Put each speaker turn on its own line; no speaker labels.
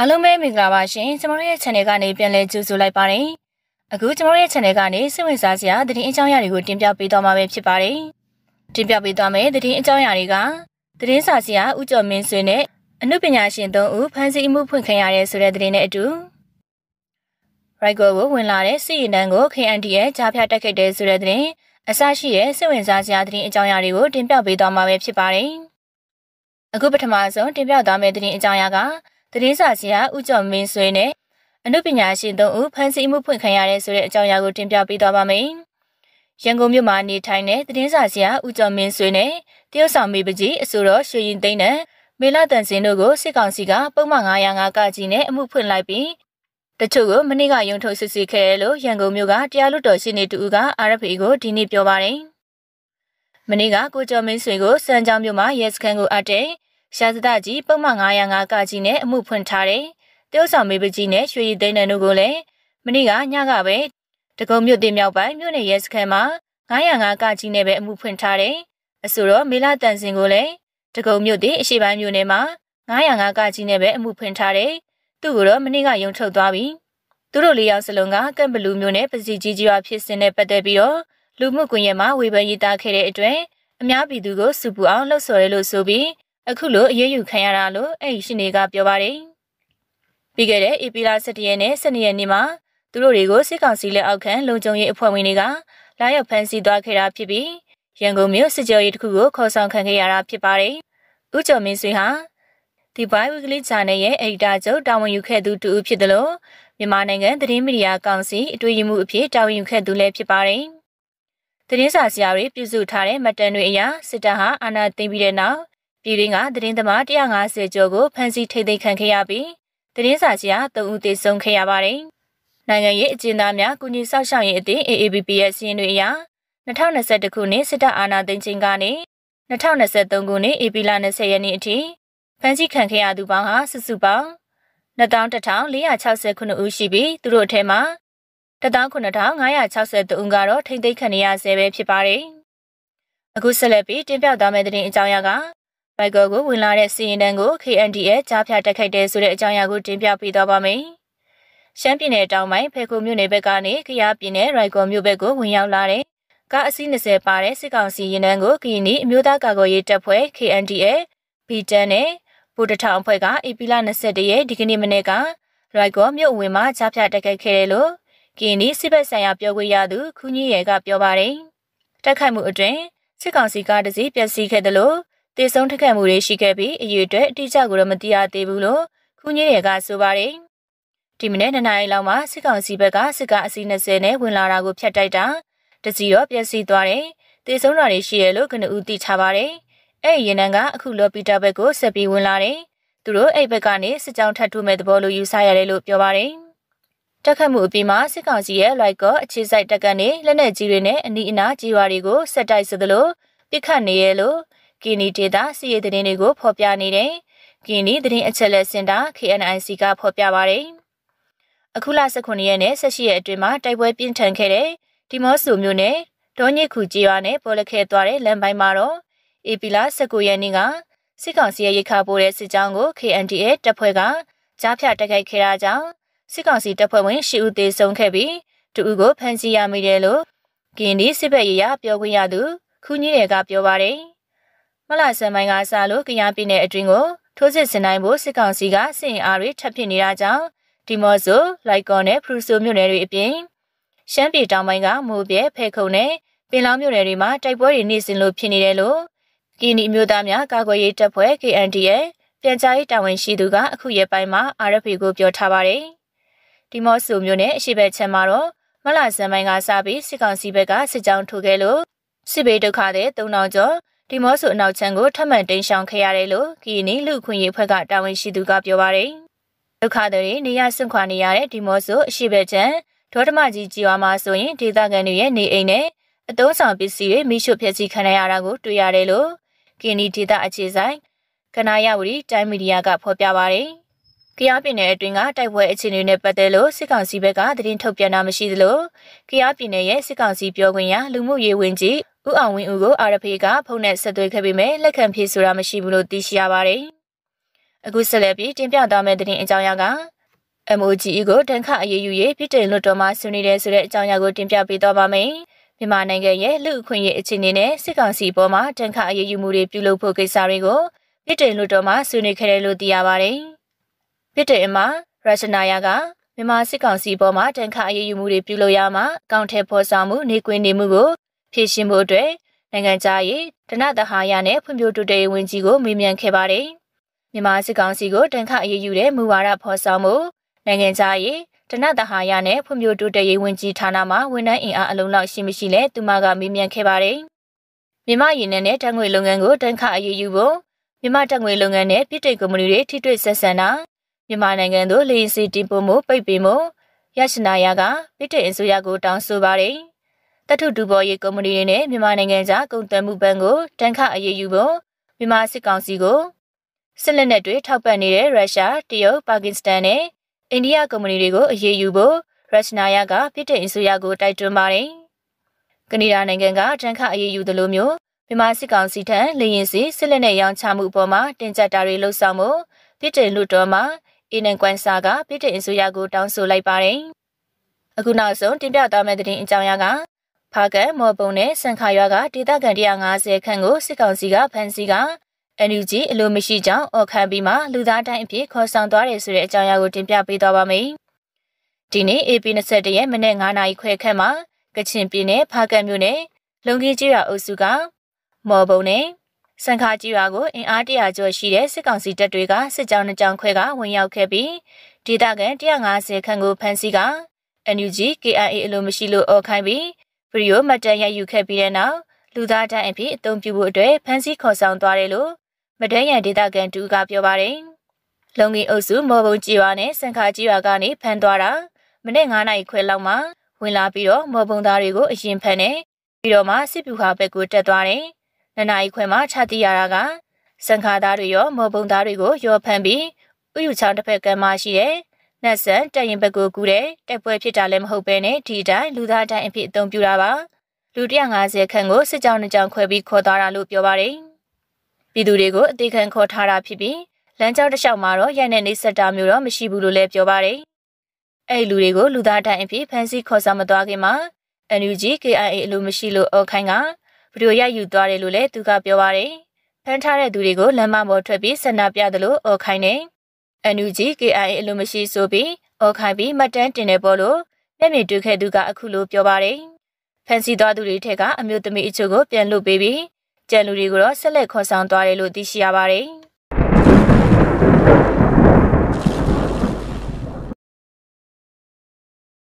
အားလုံးပဲမင်္ဂလာပါရှင်ကျွန်တော်ရဲ့ channel ကနေပြန်လည်ကြိုဆိုလိုက်ပါတယ်အခုကျွန်တော်ရဲ့ channel ကနေစိတ်ဝင်စားစရာသတင်းအကြောင်းအရာတွေကိုတင်ပြပေးသွားမှာပဲဖြစ်ပါတယ်တင်ပြပေးသွားမယ့်သတင်းအကြောင်းအရာတွေကသတင်းစာဆရာဦးကျော်မင်းဆွေနဲ့အမှုပညာရှင်သုံးဦးဖမ်းဆီးမှုဖွင့်ခံရတဲ့ဆိုတဲ့သတင်းနဲ့အတူရိုက်ကောကိုဝင်လာတဲ့စစ်ရင်တန်းကို KND ရဲ့ကြားဖြတ်တက်ခဲ့တဲ့ဆိုတဲ့သတင်းအစရှိရဲ့စိတ်ဝင်စားစရာသတင်းအကြောင်းအရာတွေကိုတင်ပြပေးသွားမှာပဲဖြစ်ပါတယ်အခုပထမဆုံးတင်ပြသွားမယ့်သတင်းအကြောင်းအရာက သတင်းစာဆရာဦးကျော်မင်းဆွေနဲ့အမှုပညာရှင်သုံးဦးဖမ်းဆီးမှုဖွင့်ခံရတဲ့ဆိုတဲ့အကြောင်းအရာကိုတင်ပြပေးသွားပါမယ်။ရန်ကုန်မြို့မှာနေထိုင်တဲ့သတင်းစာဆရာဦးကျော်မင်းဆွေနဲ့တရုတ်ဆောင်မေပကြီးအဆိုတော်ရွှေရင်သိန်းနဲ့မေလာတန်စင်တို့ကိုစစ်ကောင်စီကပုံမှန်905ကကြီးနဲ့အမှုဖွင့်လိုက်ပြီးတချို့ကိုမနေ့ကရုံထုတ်စစ်ဆေးခဲ့လို့ရန်ကုန်မြို့ကတရားလွတ်တော်ရှိနေတူက RFA ကိုဒီနေ့ပြောပါတယ်။မနေ့ကကိုကျော်မင်းဆွေကိုစံကြောင်းမြို့မှာရဲစခန်းကိုအပ်တဲ့ ရှာစဒကြီးပုံမှန်905ကကြီးနဲ့အမှုဖွင့်ထားတယ်။တရုတ်ဆောင်မေပကြီးနဲ့ရွှေရည်သိန်းတန်တို့ကိုလည်းမနေ့ကညကပဲတကုံမြို့တင်မြောက်ပိုင်းမြို့နယ်ရဲစခန်းမှာ905ကကြီးနဲ့ပဲအမှုဖွင့်ထားတယ်။အဆိုတော့မေလာတန်စင်ကိုလည်းတကုံမြို့တင်အရှိပိုင်းမြို့နယ်မှာ905ကကြီးနဲ့ပဲအမှုဖွင့်ထားတယ်။သူ့ကိုတော့မနေ့ကရုံထုတ်သွားပြီ။သူတို့လေးယောက်စလုံးကကမ်ဘလူးမြို့နယ်ပစီကြီးကြီးရွာဖြစ်စဉ်နဲ့ပတ်သက်ပြီးတော့လူမှုကွန်ရက်မှာဝေဖန်ရေးသားခဲ့တဲ့အတွက်အများပြည်သူကိုစုပူအောင်လှုပ်ဆော်ရဲလို့ဆိုပြီး အခုလိုအရေးယူခံရတာလို့အဲ့ဒီရှင်တွေကပြောပါတယ်။ပြီးခဲ့တဲ့ဧပြီလ17ရက်နဲ့12ရက်နေ့မှာသူတို့တွေကိုစစ်ကောင်စီလက်အောက်ခံလုံခြုံရေးအဖွဲ့ဝင်တွေကလာရောက်ဖမ်းဆီးသွားခဲ့တာဖြစ်ပြီးရန်ကုန်မြို့စစ်ကြောရေးတစ်ခုကိုခေါ်ဆောင်ခံခဲ့ရတာဖြစ်ပါတယ်။ဦးကျော်မင်းဆွေဟာဒီဘိုင်ဝီကလီချာနယ်ရဲ့အက်ဒီတာချုပ်တာဝန်ယူခဲ့သူတူဖြစ်တယ်လို့မြန်မာနိုင်ငံသတင်းမီဒီယာကောင်စီအတွေ့အကြုံမှုအဖြစ်တာဝန်ယူခဲ့သူလည်းဖြစ်ပါတယ်။သတင်းစာဆရာတွေပြုစုထားတဲ့မှတ်တမ်းတွေအရစစ်တပ်ဟာအာဏာသိမ်းပြီးတဲ့နောက် ပြည်တွင်းကသတင်းသမား150ကျော်ကိုဖမ်းဆီးထိန်းသိမ်းခံခဲ့ရပြီးသတင်းစာဆရာ3ဦးသေဆုံးခဲ့ရပါတယ်။နိုင်ငံရေးအကျဉ်းသားများကုညီဆောက်ရှောက်ရေးအသင်း AABP ရဲ့စီးရင်တွေအရ2021ခုနှစ်စစ်တပ်အာဏာသိမ်းခြင်းကနေ2023ခုနှစ်ဧပြီလ20ရက်နေ့အထိဖမ်းဆီးခံခဲ့ရသူပေါင်းဟာစုစုပေါင်း21,469ဦးရှိပြီးသူတို့အထက်မှာ19,563ဦးကတော့ထိမ့်သိမ်းခံရဆဲပဲဖြစ်ပါတယ်။အခုဆက်လက်ပြီးတင်ပြသွားမယ့်သတင်းအကြောင်းအရာက ဘိုက်ကောကိုဝင်လာတဲ့စီရင်တန်းကို KNDA ကြားဖြတ်တက်ခိုက်တဲ့ဆိုတဲ့အကြောင်းအရာကိုတင်ပြပေးသွားပါမယ်။ရှမ်းပြည်နယ်တောင်ပိုင်းဖေခုမြို့နယ်ဘက်ကနေကယားပြည်နယ်ရိုက်ကော်မြို့ဘက်ကိုဝင်ရောက်လာတဲ့ကားအစီး20ပါတဲ့စစ်ကောင်စီရင်တန်းကိုကရင်နီအမျိုးသားကာကွယ်ရေးတပ်ဖွဲ့ KNDA ဘီတန်နဲ့ဗိုလ်တထောင်အဖွဲ့ကဧပြီလ22ရက်ဒီကနေ့မနေ့ကရိုက်ကော်မြို့ဝင်မှာကြားဖြတ်တက်ခိုက်ခဲ့တယ်လို့ကရင်နီစစ်ဘက်ဆိုင်ရာပြောခွင့်ရသူခူးကြီးရဲကပြောပါတယ်။တက်ခိုက်မှုအတွင်းစစ်ကောင်စီကတစည်းပျက်စီးခဲ့တယ်လို့ တည်ဆုံးထက်ခတ်မှုတွေရှိခဲ့ပြီးအရေးအတွက်အတိအကျကိုတော့မသိရသေးဘူးလို့ခုညင်းတွေကဆိုပါတယ်။ဒီမနေ့နှစ်နာရီလောက်မှာစစ်ကောင်စီဘက်ကစစ်ကားအစီး20နဲ့ဝင်လာတာကိုဖျက်တိုက်တာတစီတော့ပျက်စီးသွားတယ်။တည်ဆုံးတာတွေရှိရလို့ကနဦးသိချပါတယ်။အဲ့ဒီရင်နံကအခုလော်ပီတာဘက်ကိုဆက်ပြီးဝင်လာတယ်။သူတို့အဲ့ဘက်ကနေစစ်ကြောင်းထပ်ထုမဲ့သဘောလိုယူဆရတယ်လို့ပြောပါတယ်။တက်ခတ်မှုအပြီးမှာစစ်ကောင်စီရဲ့လိုက်ကောအခြေစိုက်တက်ကနေလက်နက်ကြီးတွေနဲ့အနီးအနားကြီးရွာတွေကိုဆက်တိုက်ဆိုသလိုပစ်ခတ်နေရလို့ ကီနီဒေတာစီရေးသတင်းတွေကိုဖော်ပြနေတယ်။ကီနီသတင်းအချက်လက်စင်တာ KNIC ကဖော်ပြပါရတယ်။အခုလ19ရက်နဲ့18ရက်အတွင်းမှာတိုက်ပွဲပြင်းထန်ခဲ့တဲ့ဒီမော့ဆူမြို့နယ်ဒေါညစ်ခုကြီးရွာနဲ့ပေါ်လက်ခဲသွားတဲ့လမ်းပိုင်းမှာတော့ဧပြီလ19ရက်နေ့ကစစ်ကောင်စီရဲ့ရိခါပိုးတဲ့စစ်ကြောင်းကို KNDA တပ်ဖွဲ့ကကြားဖြတ်တိုက်ခိုက်ခဲ့တာကြောင့်စစ်ကောင်စီတပ်ဖွဲ့ဝင်10ဦးသေဆုံးခဲ့ပြီးတူဦးကိုဖမ်းဆီးရမိတယ်လို့ကင်းဒီစစ်ဘက်ရေးရပြောခွင့်ရသူခူးကြီးတွေကပြောပါတယ်။ မလဆန်ပိုင်းကစလို့ကရားပြည်နယ်အတွင်းကိုထိုးစစ်ဆင်နိုင်ဖို့စစ်ကောင်စီကစစ်ရင်အားတွေထပ်ဖြစ်နေတာကြောင့်ဒီမော့ဆိုလိုက်ကော်နဲ့ဖရူဆိုမြို့နယ်တွေအပြင်ရှမ်းပြည်တောင်ပိုင်းကမိုးပြဲဖဲခုံနဲ့ပင်လောင်းမြို့နယ်တွေမှာတိုက်ပွဲတွေနေစဉ်လို့ဖြစ်နေတယ်လို့ကီနီမျိုးသားများကာကွယ်ရေးတပ်ဖွဲ့ KNDA ပြန်ကြားရေးတာဝန်ရှိသူကအခုရက်ပိုင်းမှာ RFA ကိုပြောထားပါတယ်။ဒီမော့ဆိုမြို့နယ်အရှိဘက်ချမ်းမှာတော့မလဆန်ပိုင်းကစပြီးစစ်ကောင်စီဘက်ကစစ်ကြောင်းထိုးခဲ့လို့စစ်ဘေးဒုက္ခတဲ့3000ကျော် ဒီမော့ဆိုအနောက်ချမ်းကိုထပ်မံတင်ရှောင်ခဲ့ရတယ်လို့ကီနီလူခွင့်ရေးဖွဲ့ကတာဝန်ရှိသူကပြောပါတယ်။ဒုက္ခတွေနေရဆွန့်ခွာနေရတဲ့ဒီမော့ဆိုအရှိဘက်ချမ်းဒေါတမကြီးကြီးဝါမှာဆိုရင်ဒေသခံတွေရဲ့နေအိမ်နဲ့အသုံးဆောင်ပစ္စည်းတွေမိရှုဖျက်ဆီးခံရတာကိုတွေ့ရတယ်လို့ကီနီဒေသအခြေဆိုင်ကနာယဝတီတိုင်းမီဒီယာကဖော်ပြပါတယ်။ကရားပြည်နယ်အတွင်းကတိုက်ပွဲအခြေအနေနဲ့ပတ်သက်လို့စစ်ကောင်စီဘက်ကသတင်းထုတ်ပြန်တာမရှိသလိုကရားပြည်နယ်ရဲ့စစ်ကောင်စီပြောခွင့်ရလူမှုရေးဝန်ကြီး ဦးအောင်ဝင်းဦးကို RFA ကဖုန်းနဲ့ဆက်သွယ်ခဲ့ပေမဲ့လက်ခံဖြေဆိုတာမရှိဘူးလို့သိရှိရပါတယ်။အခုဆက်လက်ပြီးတင်ပြသွားမယ့်သတင်းအကြောင်းအရာက MOGE ကိုတန်ခအရေးယူရေးပြည်တိုင်လွတ်တော်မှဆွေးနွေးတဲ့ဆိုတဲ့အကြောင်းအရာကိုတင်ပြပေးသွားပါမယ်။မြန်မာနိုင်ငံရဲ့လူအခွင့်အရေးအခြေအနေနဲ့စစ်ကောင်စီပေါ်မှာတန်ခအရေးယူမှုတွေပြုလုပ်ဖို့ကိစ္စတွေကိုပြည်တိုင်လွတ်တော်မှဆွေးနွေးခဲ့တယ်လို့သိရပါတယ်။ပြည်တိုင်မှာရရှနာယာကမြန်မာစစ်ကောင်စီပေါ်မှာတန်ခအရေးယူမှုတွေပြုလုပ်ရမှာအကောင့်ထဲဖော်ဆောင်မှုနေကွင်းနေမှုကို ဖြည့်ရှင်းဖို့အတွက်နိုင်ငံခြားရေးတနတဟာရနဲ့ဖွံ့ဖြိုးတိုးတက်ရေးဝန်ကြီးကိုမေးမြန်းခဲ့ပါတယ်။မြန်မာစစ်ကောင်စီကိုတန်ခအရေးယူတဲ့မူဝါဒဖော်ဆောင်မှုနိုင်ငံခြားရေးတနတဟာရနဲ့ဖွံ့ဖြိုးတိုးတက်ရေးဝန်ကြီးဌာနမှဝန်ထမ်းအင်အားအလုံးလောက်ရှိမရှိလဲသူမကမေးမြန်းခဲ့ပါတယ်။မြန်မာရင်းနဲ့တန်ငွေလုပ်ငန်းကိုတန်ခအရေးယူဖို့မြန်မာတန်ငွေလုပ်ငန်းနဲ့ပြည်ထောင်ကုမ္ပဏီတွေထိတွေ့ဆက်ဆံတာမြန်မာနိုင်ငံသို့လေယာဉ်စီတင်ပို့မှုပိတ်ပင်မှုရရှိနာယာကပြည်ထောင်အစိုးရကိုတောင်းဆိုပါတယ်။ တထုဒူဘော်ရေးကုမ္ပဏီတွေနဲ့မြန်မာနိုင်ငံကြားကုန်သွယ်မှုဘဏ်ကိုတန်ခအရေးယူဖို့မြန်မာစစ်ကောင်စီကိုစစ်လက်နက်တွေထောက်ပံ့နေတဲ့ရုရှားတရုတ်ပါကစ္စတန်နဲ့အိန္ဒိယကုမ္ပဏီတွေကိုအရေးယူဖို့ရရှနာယာကပြည်ထောင်အစိုးရကိုတိုက်တွန်းပါတယ်။ကနေဒါနိုင်ငံကတန်ခအရေးယူသလိုမျိုးမြန်မာစစ်ကောင်စီထံလေရင်စီစစ်လက်နက်ရောင်းချမှုအပေါ်မှာတင်ကြတာတွေလှုပ်ဆောင်မှုပြည်ထောင်လူတော်မှာအင်းနန်ကွမ်စာကပြည်ထောင်အစိုးရကိုတောင်းဆိုလိုက်ပါတယ်။အခုနောက်ဆုံးတင်ပြသွားမယ့်သတင်းအကြောင်းအရာက ဖာကန်မော်ပုံနဲ့စံခါရွာကဒေသခံ150ခန့်ကိုစစ်ကောင်စီကဖမ်းဆီးက NUG အလိုမရှိကြောင်းအော်ခံပြီးမှလူသားတိုင်းအဖြစ်ခေါ်ဆောင်သွားတယ်ဆိုတဲ့အကြောင်းအရာကိုတင်ပြပေးသွားပါမယ်။ဒီနေ့ AP21 ရက်မနေ့9နာရီခွဲခန့်မှာကချင်ပြည်နယ်ဖားကတ်မြို့နယ်လုံကြီးကြီးရွာအုပ်စုကမော်ဘုံနဲ့စံခါကြီးရွာကိုအင်အားတရာကျော်ရှိတဲ့စစ်ကောင်စီတပ်တွေကစစ်ကြောင်းနှစ်ကြောင်းခွဲကဝင်ရောက်ခဲ့ပြီးဒေသခံ150ခန့်ကိုဖမ်းဆီးက NUG KIA အလိုမရှိလို့အော်ခိုင်းပြီး ဗီဒီယိုမှတ်တမ်းရိုက်ယူခဲ့ပြီးတဲ့နောက်လူသားတိုင်းအဖြစ်အသုံးပြုဖို့အတွက်ဖမ်းဆီးခေါ်ဆောင်သွားတယ်လို့မဒဲရန်ဒေသခံတူကပြောပါတယ်။လုံငီအုပ်စုမော်ဘုံကြီးရွာနဲ့စံခါကြီးရွာကနေဖမ်းသွားတာမနေ့9နာရီခွဲလောက်မှာဝင်လာပြီးတော့မော်ဘုံသားတွေကိုအရင်ဖမ်းနေပြီးတော့မှစစ်ပြူဟာဘက်ကိုတက်သွားတယ်။နနာရီခွဲမှာခြာတိရတာကစံခါသားတွေရောမော်ဘုံသားတွေကိုရောဖမ်းပြီးဥယူချောင်းတစ်ဖက်ကမ်းမှရှိတဲ့ နတ်ဆန်တရင်ဘက်ကိုကူတဲ့တက်ပွဲဖြစ်တာလည်းမဟုတ်ပဲနဲ့ဒီတိုင်းလူသားတိုင်းအဖြစ်အသုံးပြုတာပါလူ150ခန့်ကိုစစ်ကြောင်းနှစ်ကြောင်းခွဲပြီးခေါ်သွားတာလို့ပြောပါတယ်ပြည်သူတွေကိုအသေးခံခေါ်ထားတာဖြစ်ပြီးလမ်းကြောင်းတစ်လျှောက်မှာတော့ရိုက်နေနေဆက်တာမျိုးတော့မရှိဘူးလို့လည်းပြောပါတယ်အဲ့လူတွေကိုလူသားတိုင်းအဖြစ်ဖမ်းဆီးခေါ်ဆောင်မသွားခင်မှာ NUG KIA အလိုမရှိလို့အော်ခိုင်းကဗီဒီယိုရိုက်ယူသွားတယ်လို့လည်းသူကပြောပါတယ်ဖမ်းထားတဲ့သူတွေကိုလမ်းမပေါ်ထွက်ပြီးဆန္ဒပြတယ်လို့အော်ခိုင်းတယ် NUG KIA အလိုမရှိဆိုပြီးအော်ခိုင်းပြီးမှတ်တမ်းတင်နေပေါ်လို့မျက်မြင်တွေ့ခဲ့သူကအခုလိုပြောပါတယ်ဖန်စီသွားသူတွေထက်ကအမျိုးသမီးအချို့ကိုပြန်လွတ်ပေးပြီးကြံလူတွေကိုတော့ဆက်လက်ခေါ်ဆောင်သွားတယ်လို့သိရှိရပါတယ်။